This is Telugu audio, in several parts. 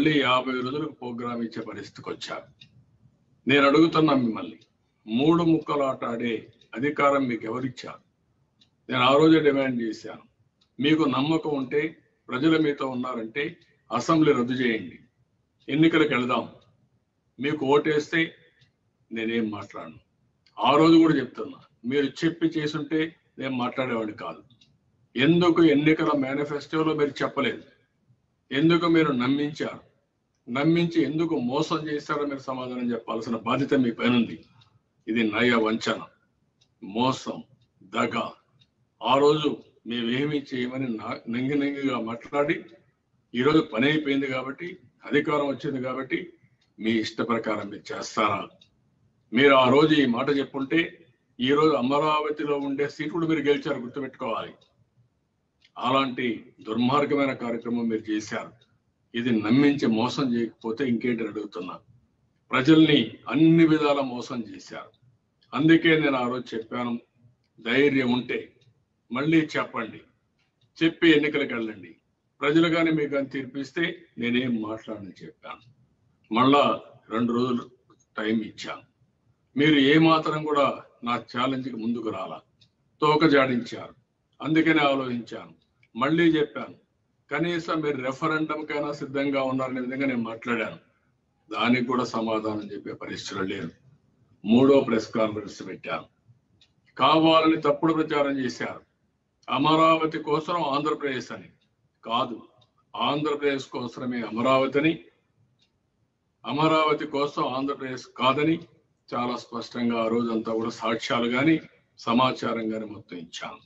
మళ్ళీ యాభై రోజులకు ప్రోగ్రామ్ ఇచ్చే పరిస్థితికి వచ్చారు నేను అడుగుతున్నా మిమ్మల్ని మూడు ముక్కలు ఆట ఆడే అధికారం మీకు ఎవరిచ్చారు? నేను ఆ రోజే డిమాండ్ చేశాను. మీకు నమ్మకం ఉంటే ప్రజలు మీతో ఉన్నారంటే అసెంబ్లీ రద్దు చేయండి. ఎన్నికలకు వెళదాం. మీకు ఓటేస్తే నేనేం మాట్లాడను. ఆ రోజు కూడా చెప్తున్నా మీరు చెప్పి చేసుంటే నేను మాట్లాడేవాడిని కాదు. ఎందుకు ఎన్నికల మేనిఫెస్టోలో మీరు చెప్పలేదు? ఎందుకు మీరు నమ్మించారు? నమ్మించి ఎందుకు మోసం చేశారో మీరు సమాధానం చెప్పాల్సిన బాధ్యత మీ పైనుంది ఇది నయ వంచన మోసం దగ. ఆ రోజు మేమేమి చేయమని నా- నంగి నంగిగా మాట్లాడి ఈరోజు పని అయిపోయింది కాబట్టి అధికారం వచ్చింది కాబట్టి మీ ఇష్ట ప్రకారం మీరు చేస్తారా? మీరు ఆ రోజు ఈ మాట చెప్పుంటే ఈరోజు అమరావతిలో ఉండే సీట్లు మీరు గెలిచారు గుర్తుపెట్టుకోవాలి. అలాంటి దుర్మార్గమైన కార్యక్రమం మీరు చేశారు. ఇది నమ్మించి మోసం చేయకపోతే ఇంకేంటి అడుగుతున్నా. ప్రజల్ని అన్ని విధాల మోసం చేశారు. అందుకే నేను ఆ రోజు చెప్పాను ధైర్యం ఉంటే మళ్ళీ చెప్పండి. చెప్పి ఎన్నికలకు వెళ్ళండి. ప్రజలు కానీ మీకు కానీ తీర్పిస్తే నేనేం మాట్లాడని చెప్పాను. మళ్ళా రెండు రోజులు టైం ఇచ్చాను. మీరు ఏ మాత్రం కూడా నా ఛాలెంజ్కి ముందుకు రాలా. తోక జాడించారు అందుకనే ఆలోచించాను. మళ్ళీ చెప్పాను కనీసం మీరు రెఫరెండం కైనా సిద్ధంగా ఉన్నారనే విధంగా నేను మాట్లాడాను. దానికి కూడా సమాధానం చెప్పే పరిస్థితులు లేరు మూడో ప్రెస్ కాన్ఫరెన్స్ పెట్టాను. కావాలని తప్పుడు ప్రచారం చేశారు. అమరావతి కోసం ఆంధ్రప్రదేశ్ అని. కాదు ఆంధ్రప్రదేశ్ కోసమే అమరావతిని అమరావతి కోసం ఆంధ్రప్రదేశ్ కాదని చాలా స్పష్టంగా ఆ రోజంతా కూడా సాక్ష్యాలు కానీ సమాచారం కానీ మొత్తం ఇచ్చాను.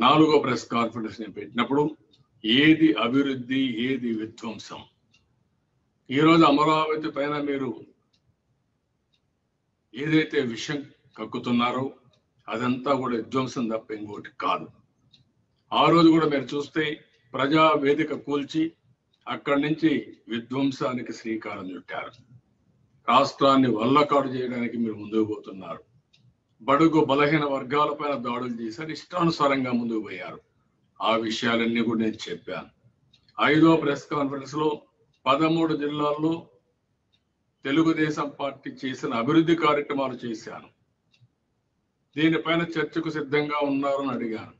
నాలుగో ప్రెస్ కాన్ఫరెన్స్ నేను పెట్టినప్పుడు ఏది అభివృద్ధి ఏది విధ్వంసం? ఈరోజు అమరావతి పైన మీరు ఏదైతే విషయం కక్కుతున్నారో అదంతా కూడా విధ్వంసం తప్ప ఇంకోటి కాదు. ఆ రోజు కూడా మీరు చూస్తే ప్రజా వేదిక కూల్చి అక్కడి నుంచి విధ్వంసానికి శ్రీకారం చుట్టారు. రాష్ట్రాన్ని వల్లకాడు చేయడానికి మీరు ముందుకు పోతున్నారు. బడుగు బలహీన వర్గాలపైన దాడులు చేశారు. ఇష్టానుసారంగా ముందుకు పోయారు. ఆ విషయాలన్నీ కూడా నేను చెప్పాను. ఐదో ప్రెస్ కాన్ఫరెన్స్లో పదమూడు జిల్లాల్లో తెలుగుదేశం పార్టీ చేసిన అభివృద్ధి కార్యక్రమాలు చేశాను. దీనిపైన చర్చకు సిద్ధంగా ఉన్నారని అడిగాను.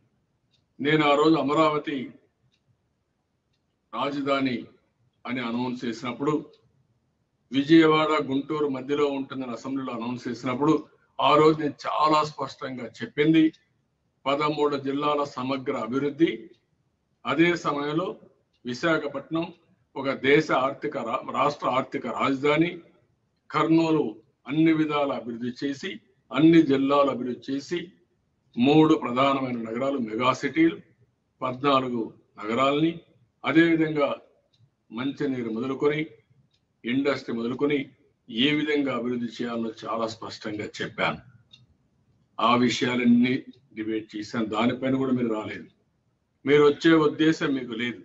నేను ఆ రోజు అమరావతి రాజధాని అని అనౌన్స్ చేసినప్పుడు విజయవాడ గుంటూరు మధ్యలో ఉంటుందని అసెంబ్లీలో అనౌన్స్ చేసినప్పుడు ఆ రోజు నేను చాలా స్పష్టంగా చెప్పింది. పదమూడు జిల్లాల సమగ్ర అభివృద్ధి. అదే సమయంలో విశాఖపట్నం ఒక దేశ ఆర్థిక రా- రాష్ట్ర ఆర్థిక రాజధాని. కర్నూలు అన్ని విధాల అభివృద్ధి చేసి అన్ని జిల్లాలు అభివృద్ధి చేసి మూడు ప్రధానమైన నగరాలు మెగా సిటీలు పద్నాలుగు నగరాల్ని. అదేవిధంగా మంచినీరు మొదలుకొని ఇండస్ట్రీ మొదలుకొని ఏ విధంగా అభివృద్ధి చేయాలో చాలా స్పష్టంగా చెప్పాను. ఆ విషయాలన్నీ డిబేట్ చేశాను దానిపైన కూడా మీరు రాలేదు. మీరు వచ్చే ఉద్దేశం మీకు లేదు.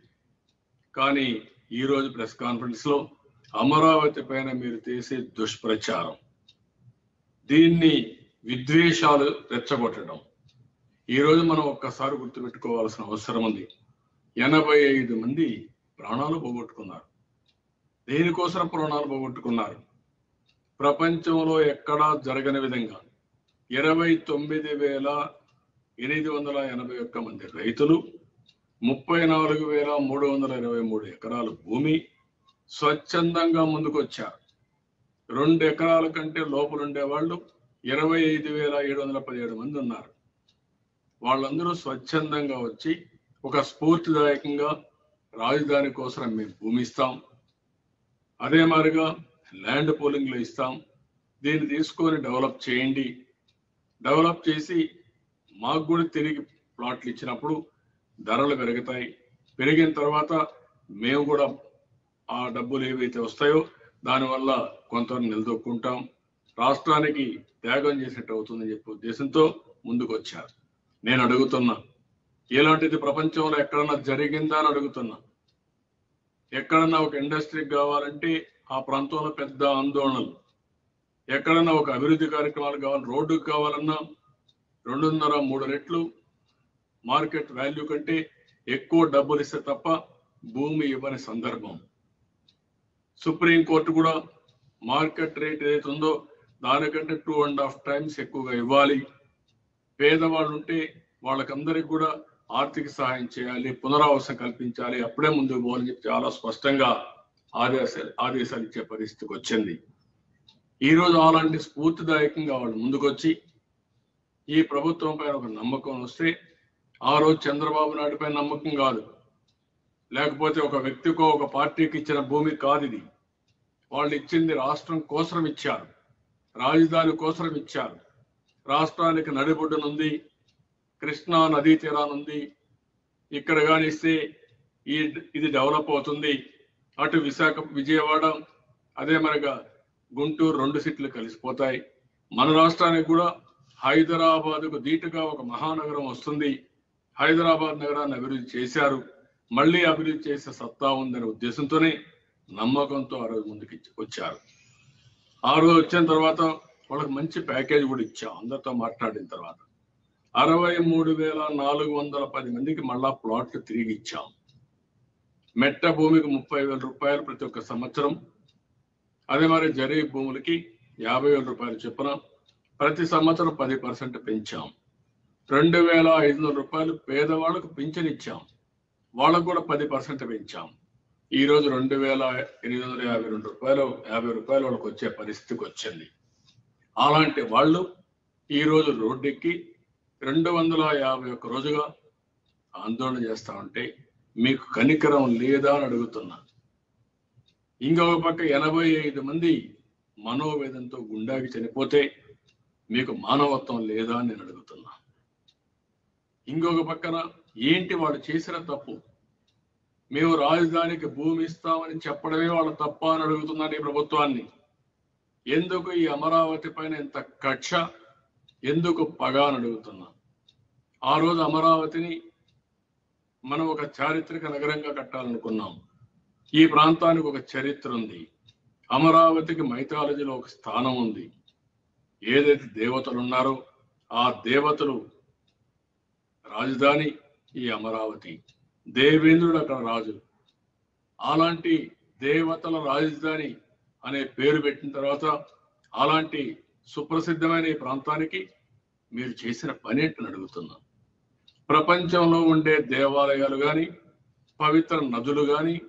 కానీ ఈ రోజు ప్రెస్ కాన్ఫరెన్స్లో అమరావతి పైన మీరు చేసే దుష్ప్రచారం దీన్ని విద్వేషాలు రెచ్చగొట్టడం. ఈరోజు మనం ఒక్కసారి గుర్తుపెట్టుకోవాల్సిన అవసరం ఉంది. ఎనభై ఐదు మంది ప్రాణాలు పోగొట్టుకున్నారు. దేనికోసం ప్రాణాలు పోగొట్టుకున్నారు? ప్రపంచంలో ఎక్కడా జరగని విధంగా ఇరవై తొమ్మిది వేల ఎనిమిది వందల ఎనభై ఒక్క మంది రైతులు ముప్పై నాలుగు వేల మూడు వందల ఇరవై మూడు ఎకరాల భూమి స్వచ్ఛందంగా ముందుకొచ్చారు. రెండు ఎకరాల కంటే లోపల ఉండేవాళ్ళు ఇరవై ఐదు వేల ఏడు వందల పదిహేడు మంది ఉన్నారు. వాళ్ళందరూ స్వచ్ఛందంగా వచ్చి ఒక స్ఫూర్తిదాయకంగా రాజధాని కోసం మేము భూమి ఇస్తాం. అదే మాదిరిగా ల్యాండ్ పోలింగ్లు ఇస్తాం. దీన్ని తీసుకొని డెవలప్ చేయండి. డెవలప్ చేసి మాకు కూడా తిరిగి ప్లాట్లు ఇచ్చినప్పుడు ధరలు పెరుగుతాయి. పెరిగిన తర్వాత మేము కూడా ఆ డబ్బులు ఏవైతే వస్తాయో దానివల్ల కొంత నిలదొక్కుంటాం. రాష్ట్రానికి త్యాగం చేసినట్టు అవుతుందని చెప్పే ఉద్దేశంతో ముందుకు వచ్చారు నేను అడుగుతున్నా ఇలాంటిది ప్రపంచంలో ఎక్కడన్నా జరిగిందా అని అడుగుతున్నా. ఎక్కడన్నా ఒక ఇండస్ట్రీకి కావాలంటే ఆ ప్రాంతంలో పెద్ద ఆందోళనలు. ఎక్కడన్నా ఒక అభివృద్ధి కార్యక్రమాలు కావాలి రోడ్డుకు కావాలన్నా రెండున్నర మూడు రెట్లు మార్కెట్ వాల్యూ కంటే ఎక్కువ డబ్బులు ఇస్తే తప్ప భూమి ఇవ్వని సందర్భం. సుప్రీం కోర్టు కూడా మార్కెట్ రేట్ ఏదైతే ఉందో దానికంటే టూ అండ్ హాఫ్ టైమ్స్ ఎక్కువగా ఇవ్వాలి. పేదవాళ్ళు ఉంటే వాళ్ళకందరికి కూడా ఆర్థిక సహాయం చేయాలి పునరావాసం కల్పించాలి. అప్పుడే ముందుకు పోవాలని చెప్పి చాలా స్పష్టంగా ఆదేశాలు ఆదేశాలు ఇచ్చే పరిస్థితికి వచ్చింది. ఈరోజు అలాంటి స్ఫూర్తిదాయకంగా వాళ్ళు ముందుకొచ్చి ఈ ప్రభుత్వం పైన ఒక నమ్మకం వస్తే ఆ రోజు చంద్రబాబు నాయుడుపై నమ్మకం కాదు. లేకపోతే ఒక వ్యక్తికో ఒక పార్టీకి ఇచ్చిన భూమి కాదు ఇది. వాళ్ళు ఇచ్చింది రాష్ట్రం కోసం ఇచ్చారు. రాజధాని కోసం ఇచ్చారు. రాష్ట్రానికి నడిబొడ్డునుంది. కృష్ణా నదీ తీరానుంది. ఇక్కడ కానిస్తే ఈ ఇది డెవలప్ అవుతుంది. అటు విశాఖ విజయవాడ అదే మరిగా గుంటూరు రెండు సీట్లు కలిసిపోతాయి. మన రాష్ట్రానికి కూడా హైదరాబాద్కు ధీటుగా ఒక మహానగరం వస్తుంది. హైదరాబాద్ నగరాన్ని అభివృద్ధి చేశారు. మళ్ళీ అభివృద్ధి చేసే సత్తా ఉందనే ఉద్దేశంతోనే నమ్మకంతో ఆ రోజు ముందుకు వచ్చారు. ఆ రోజు వచ్చిన తర్వాత వాళ్ళకి మంచి ప్యాకేజ్ కూడా ఇచ్చాం. అందరితో మాట్లాడిన తర్వాత అరవై మూడు వేల నాలుగు వందల పది మందికి మళ్ళా ప్లాట్లు తిరిగి ఇచ్చాం. మెట్ట భూమికి ముప్పై వేల రూపాయలు ప్రతి ఒక్క సంవత్సరం. అదే మరి జరీ భూములకి యాభై వేల రూపాయలు చొప్పున ప్రతి సంవత్సరం పది పర్సెంట్ పెంచాం. రెండు వేల ఐదు వందల రూపాయలు పేదవాళ్ళకు పింఛన్ ఇచ్చాం. వాళ్ళకు కూడా పది పర్సెంట్ పెంచాం. ఈ రోజు రెండు వేల ఎనిమిది వందల యాభై రెండు రూపాయలు యాభై రూపాయలు వాళ్ళకి వచ్చే పరిస్థితికి వచ్చింది. అలాంటి వాళ్ళు ఈ రోజు రోడ్డెక్కి రెండు వందల యాభై ఒక్క రోజుగా ఆందోళన చేస్తా ఉంటే మీకు కనికరం లేదా అని అడుగుతున్నా. ఇంకొక పక్క ఎనభై ఐదు మంది మనోవేదంతో గుండాకి చనిపోతే మీకు మానవత్వం లేదా అని నేను అడుగుతున్నా. ఇంకొక పక్కన ఏంటి వాడు చేసిన తప్పు? మేము రాజధానికి భూమి ఇస్తామని చెప్పడమే వాళ్ళ తప్ప అని అడుగుతున్నాను ఈ ప్రభుత్వాన్ని. ఎందుకు ఈ అమరావతి పైన ఇంత కక్ష? ఎందుకు పగ అని అడుగుతున్నా. ఆ రోజు అమరావతిని మనం ఒక చారిత్రక నగరంగా కట్టాలనుకున్నాం. ఈ ప్రాంతానికి ఒక చరిత్ర ఉంది. అమరావతికి మైథాలజీలో ఒక స్థానం ఉంది. ఏదైతే దేవతలు ఉన్నారో ఆ దేవతలు రాజధాని ఈ అమరావతి. దేవేంద్రుడు అక్కడ రాజు. అలాంటి దేవతల రాజధాని అనే పేరు పెట్టిన తర్వాత అలాంటి సుప్రసిద్ధమైన ఈ ప్రాంతానికి మీరు చేసిన పని ఏంటని అడుగుతున్నా. ప్రపంచంలో ఉండే దేవాలయాలు కానీ పవిత్ర నదులు కానీ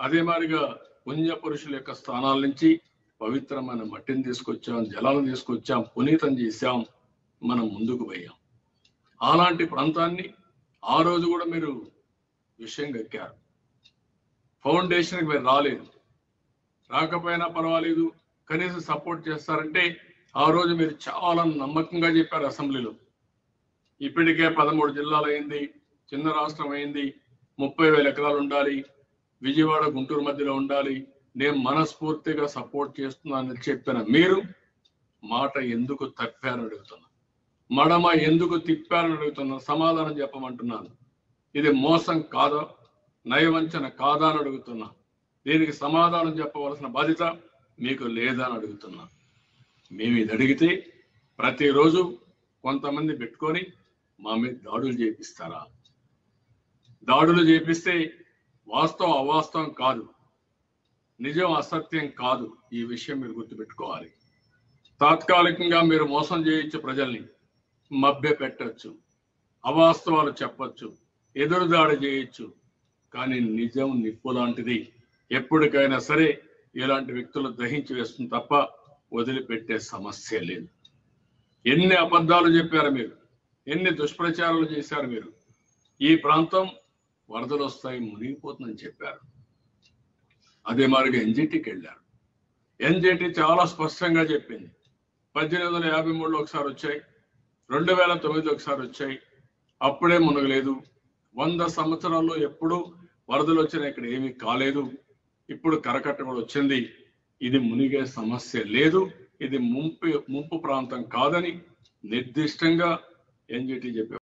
అదే మాదిరిగా పుణ్య పురుషుల యొక్క స్థానాల నుంచి పవిత్రమైన మట్టిని తీసుకొచ్చాం జలాలను తీసుకొచ్చాం పునీతం చేశాం మనం ముందుకు పోయాం. అలాంటి ప్రాంతాన్ని ఆ రోజు కూడా మీరు విషయం గక్కారు ఫౌండేషన్కి మీరు రాలేదు. రాకపోయినా పర్వాలేదు. కనీసం సపోర్ట్ చేస్తారంటే ఆ రోజు మీరు చాలా నమ్మకంగా చెప్పారు అసెంబ్లీలో. ఇప్పటికే పదమూడు జిల్లాలు అయింది చిన్న రాష్ట్రం అయింది ముప్పై వేల ఎకరాలు ఉండాలి విజయవాడ గుంటూరు మధ్యలో ఉండాలి నేను మనస్ఫూర్తిగా సపోర్ట్ చేస్తున్నానని చెప్పిన మీరు మాట ఎందుకు తప్పారని అడుగుతున్నా. మడమ ఎందుకు తిప్పారని అడుగుతున్నా సమాధానం చెప్పమంటున్నాను. ఇది మోసం కాదా నయవంచన కాదా అని అడుగుతున్నా. దీనికి సమాధానం చెప్పవలసిన బాధ్యత మీకు లేదా అని అడుగుతున్నా. మేము ఇది అడిగితే ప్రతిరోజు కొంతమంది పెట్టుకొని మా మీద దాడులు చేపిస్తారా? దాడులు చేపిస్తే వాస్తవం అవాస్తవం కాదు. నిజం అసత్యం కాదు. ఈ విషయం మీరు గుర్తుపెట్టుకోవాలి. తాత్కాలికంగా మీరు మోసం చేయొచ్చు ప్రజల్ని మభ్య పెట్టచ్చు. అవాస్తవాలు చెప్పచ్చు. ఎదురుదాడి చేయొచ్చు. కానీ నిజం నిప్పు లాంటిది. ఎప్పటికైనా సరే ఇలాంటి వ్యక్తులు దహించి వేస్తుంది తప్ప వదిలిపెట్టే సమస్య లేదు. ఎన్ని అబద్ధాలు చెప్పారు మీరు? ఎన్ని దుష్ప్రచారాలు చేశారు మీరు? ఈ ప్రాంతం వరదలు వస్తాయి మునిగిపోతుందని చెప్పారు. అదే మాదిరిగా ఎన్జిటికి వెళ్ళారు. ఎన్జిటి చాలా స్పష్టంగా చెప్పింది. పద్దెనిమిది వందల యాభై మూడులో ఒకసారి వచ్చాయి. రెండు వేల తొమ్మిది ఒకసారి వచ్చాయి. అప్పుడే మునగలేదు. వంద సంవత్సరాల్లో ఎప్పుడు వరదలు వచ్చినా ఇక్కడ ఏమీ కాలేదు. ఇప్పుడు కరకట్ట కూడా వచ్చింది. ఇది మునిగే సమస్య లేదు. ఇది ముంపు ముంపు ప్రాంతం కాదని నిర్దిష్టంగా ఎన్జిటి చెప్పారు